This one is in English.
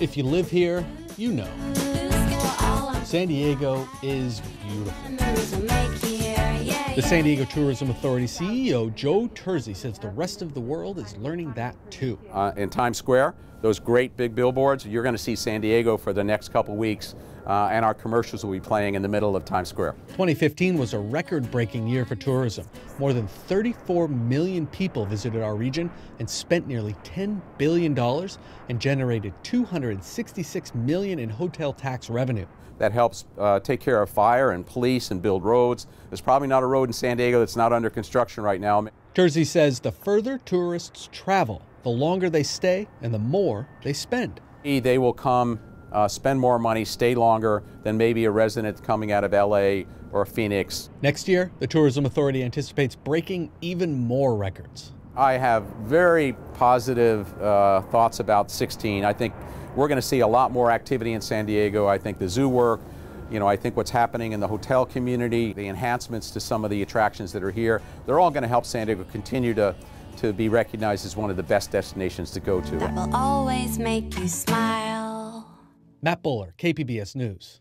If you live here, you know. San Diego is beautiful. The San Diego Tourism Authority CEO Joe Terzi says the rest of the world is learning that too. Uh, in Times Square, those great big billboards, you're going to see San Diego for the next couple weeks, uh, and our commercials will be playing in the middle of Times Square. 2015 was a record breaking year for tourism. More than 34 million people visited our region and spent nearly $10 billion and generated 266 million in hotel tax revenue that helps uh, take care of fire and police and build roads. There's probably not a road in San Diego that's not under construction right now. Terzi says the further tourists travel, the longer they stay and the more they spend. They will come, uh, spend more money, stay longer than maybe a resident coming out of LA or Phoenix. Next year, the Tourism Authority anticipates breaking even more records. I have very positive uh, thoughts about 16. I think we're going to see a lot more activity in San Diego. I think the zoo work, you know, I think what's happening in the hotel community, the enhancements to some of the attractions that are here, they're all going to help San Diego continue to, to be recognized as one of the best destinations to go to. That will always make you smile. Matt Bowler, KPBS News.